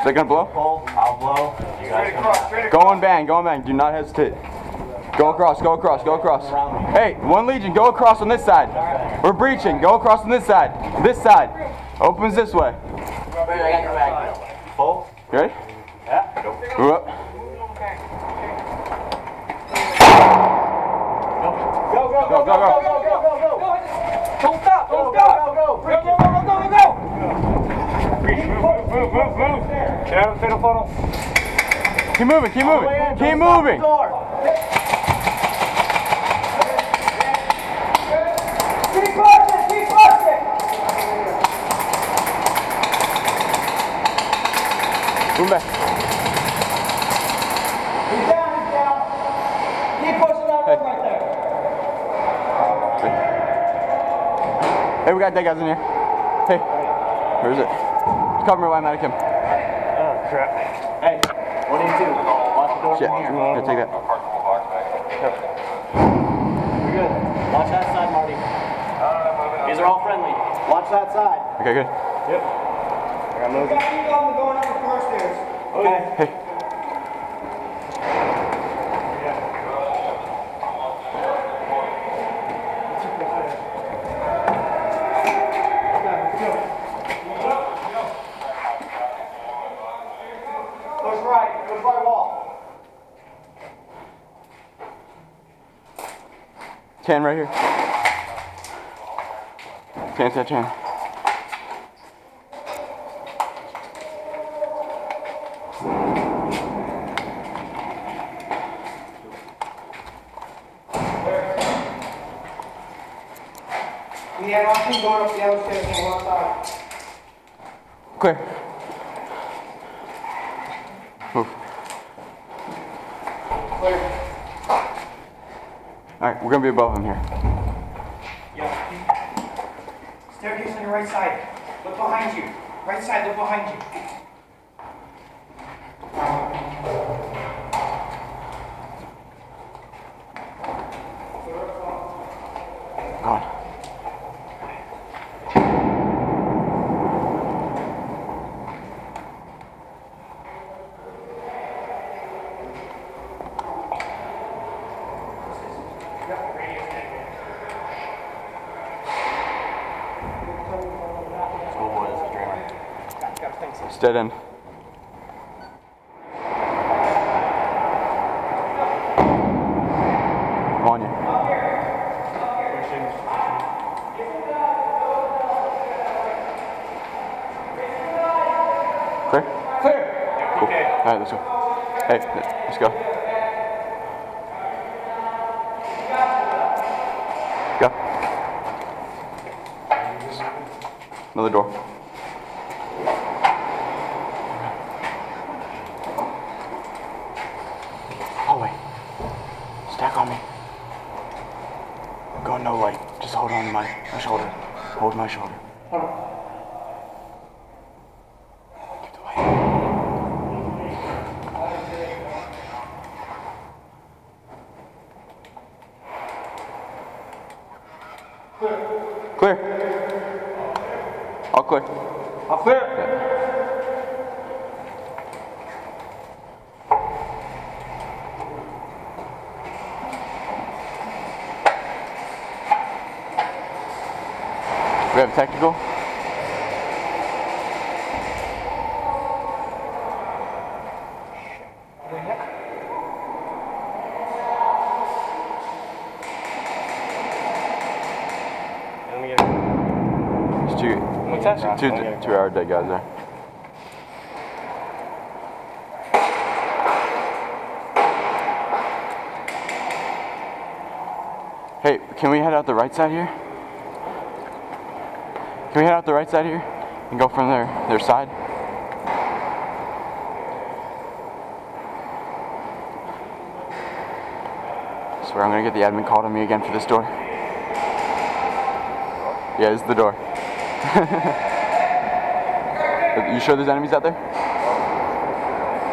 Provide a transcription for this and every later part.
Is it gonna blow? Pull, I'll blow. You guys come. Go and bang, go and bang. Do not hesitate. Go across, go across, go across. Hey, one legion, go across on this side. We're breaching. Go across on this side. This side. Opens this way. Pull. You ready? Yeah. Move up. Go, go, Go, go, go. go, go, go, go, go. Don't stop! Don't go, stop! go, go. Go, go, go, go, go, go! Move, move, move. Get out of the fatal funnel. Keep moving, keep moving. In, Keep moving. Keep pushing! Keep pushing! Move back. He's down, he's down. Keep pushing that rope right there. Hey, we got dead guys in here. Hey, where is it? Cover me while I'm at him. Crap. Hey, what do you do? Watch the door Shit. from here. Here, take that. You're good. Watch that side, Marty. These are all friendly. Watch that side. Okay, good. Yep. I got moving. Keep going, going up the car stairs. Okay. Hey. Push right, push right wall. Tan right here. Tan, tan, tan. We have nothing going up the other stairs on one side. Clear. Alright, we're gonna be above him here. Yeah. Staircase on your right side. Look behind you. Right side, look behind you. Go on. Schoolboy is a dreamer. It's dead end. On you. Clear? Clear. Cool. Alright, let's go. Hey, let's go. Go. Another door. Hallway. Stack on me. Go no light. Just hold on to my, my shoulder. Hold my shoulder. Keep the light. Clear. All clear. All clear. Have technical. It's two, two, two hour dead guys there. Hey, can we head out the right side here? Can we head out the right side here and go from their their side? I Swear I'm gonna get the admin called on me again for this door. Yeah, this is the door. you sure there's enemies out there?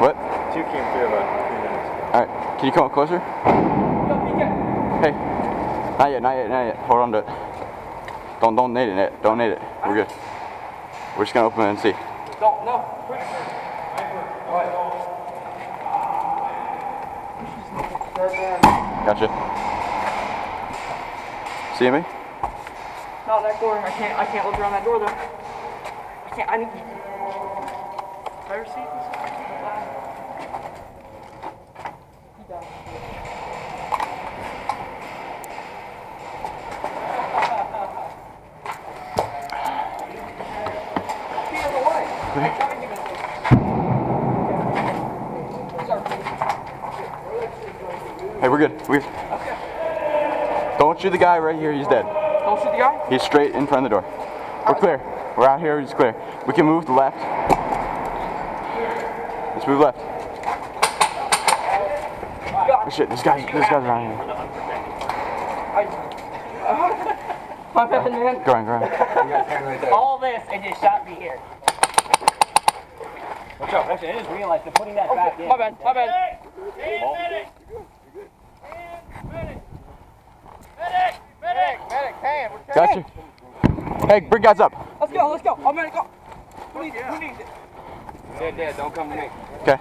What? Two came through about three minutes. Alright, can you come up closer? Hey, not yet, not yet, not yet. Hold on to it. Don't, don't nade it, don't nade it. We're good. We're just gonna open it and see. Don't, no. Gotcha. See me? Not that door. I can't. I can't look around that door though. I can't. I need. Driver's seat. Hey, we're good. We're good. Don't shoot the guy right here. He's dead. Don't shoot the guy. He's straight in front of the door. We're clear. We're out here. He's clear. We can move to the left. Let's move left. Oh, shit, this guy, this guy's around here. My bad, man. Go on, go on. All this and just shot me here. Watch out. Actually, I just realized they're putting that back in. My bad. My bad. Gotcha. Hey, bring guys up. Let's go. Let's go. Oh, I'm gonna go. Who needs it? Who needs it? Dead, dead, don't come to me. Okay.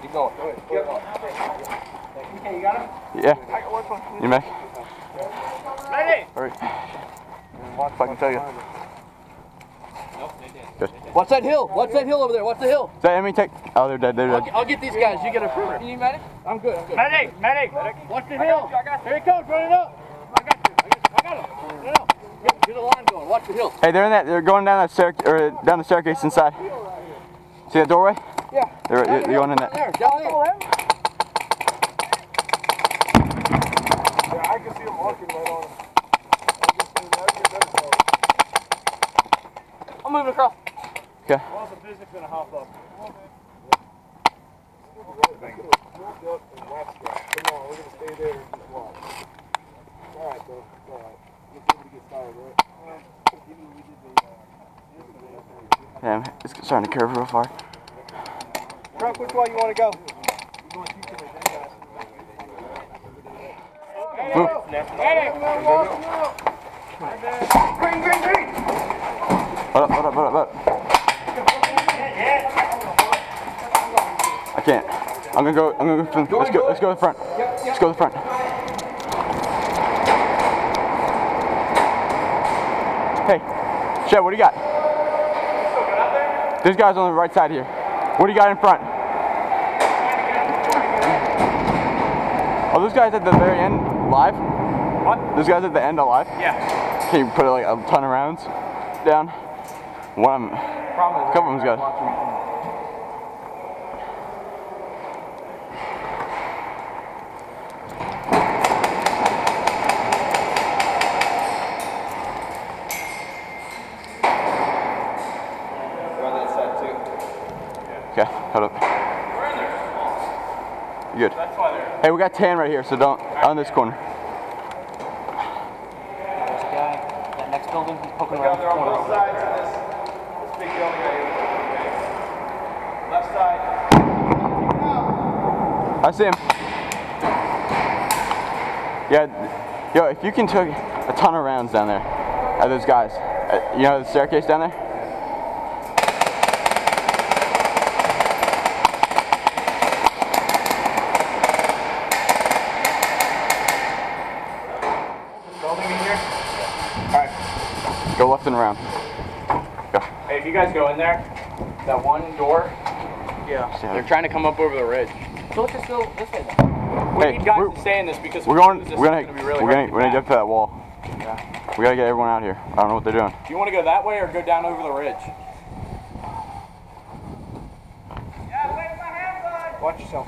Keep going. Okay, you got him? Yeah. I got one phone. You may. Ready? Hurry. If I can tell you. Good. Watch that hill. Watch that hill over there. Watch the hill. Is that enemy take? Oh, they're dead. They're I'll, dead. I'll get these guys. You get a perimeter. You need medic? I'm good. I'm good. Medic. Medic. Watch the hill. Here he comes. Running up. I got you. I got, you. I got him. No, no. Get, get the line going. Watch the hill. Hey, they're in that. They're going down that stair or down the staircase inside. See that doorway? Yeah. They're, you're, you're going in Down that. there. Down there. I can see him walking right on him. I'm moving across. Okay. Also, physics gonna hop up. Come on, we're gonna stay there and just watch. Alright, bro. Alright. Let's see if we get started, right? Damn, it's starting to curve real far. Truck, which way you wanna go? Move. Green, green, green. Hold up, hold up, hold up, hold up. I can't. I'm gonna go. I'm gonna go. From, let's go. Let's go to the front. Let's go to the front. Hey, Chef, what do you got? This guy's on the right side here. What do you got in front? Oh, those guys at the very end live? What? Those guys at the end alive? Yeah. Can you put like a ton of rounds down? One of them, a couple of them's got. Run that side too. Okay, hold up. You good? Hey, we got tan right here, so don't on this corner. There's guy. That next building. He's poking around the corner. both sides of this, this big building right here. Left side. I see him. Yeah, yo, if you can take a ton of rounds down there at those guys, uh, you know the staircase down there. Building in here. Go left and around. Go. Hey, if you guys go in there, that one door. Yeah. Yeah. They're trying to come up over the ridge. So let's just go this way. then. We Hey, need guys we're- to stay in this because We're going. We're gonna. gonna be really We're gonna. We're gonna get to that wall. Yeah. We gotta get everyone out here. I don't know what they're doing. Do you want to go that way or go down over the ridge? Watch yourself.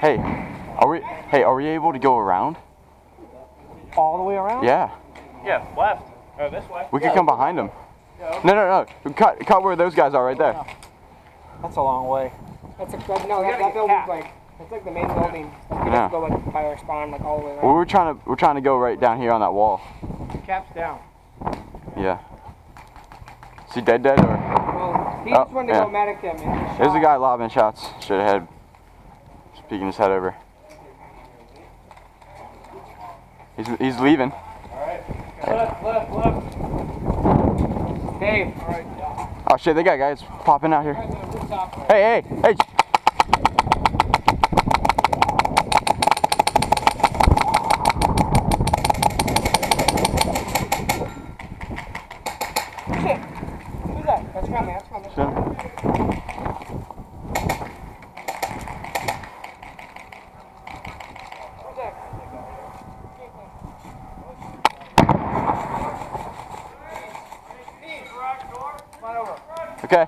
Hey, are we? Hey, are we able to go around? All the way around? Yeah. Yeah, left. Oh, this way. We could come behind them. No, no, no. Cut, cut where those guys are right there. That's a long way. That's a, that, no, that, that building's like, it's like the main building. Like, you Yeah. go like by our spawn, like all the way around. Well, we're trying to, we're trying to go right down here on that wall. Caps down. Yeah. Is he dead, dead, or? Well, he Oh, just wanted to yeah. go medic him. There's a guy lobbing shots straight ahead. Just peeking his head over. He's, he's leaving. Left, left, left. Dave. Oh shit, they got guys popping out here. Hey, hey, hey. Who's that? That's coming, that's coming. Shit. Who's that? Okay.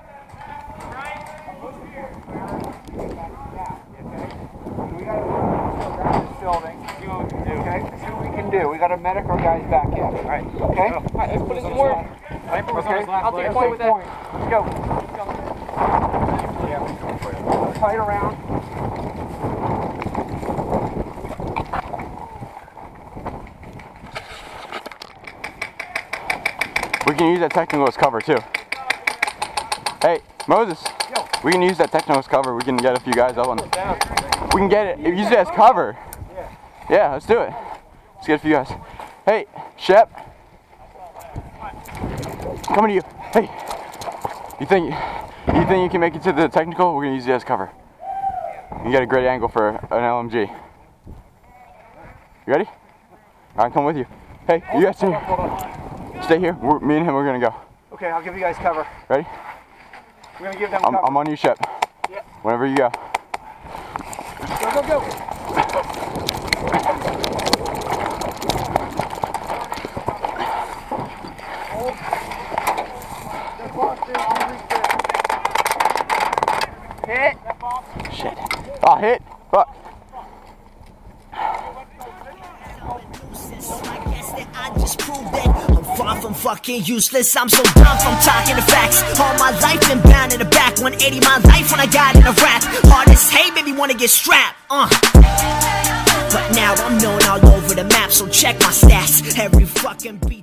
We can do. We got a medic or guys back in. All right. Okay? Alright, let's put in work. Okay. I'll take a point with that. Let's go. Yeah. Tight around. We can use that technical as cover too. Hey, Moses. We can use that technical as cover. We can get a few guys up on. We can get it. Use it as cover. Yeah, Yeah, let's do it. Let's get a few guys. Hey, Shep. Coming to you. Hey. You think you think you can make it to the technical? We're gonna use it as cover. You get a great angle for an LMG. You ready? I'll come with you. Hey, you guys stay here. Stay here. We're, me and him, we're gonna go. Okay, I'll give you guys cover. Ready? We're gonna give them I'm. I'm on you, Shep. Yeah. Whenever you go. Go, go, go. Hit. Shit. Oh, hit. Fuck. That I'm far from fucking useless. I'm so dumb from talking the facts. All my life been bound in the back. 180 my life when I got in a rap. Hardest hate made me wanna get strapped. Uh. But now I'm known all over the map, so check my stats. Every fucking beat.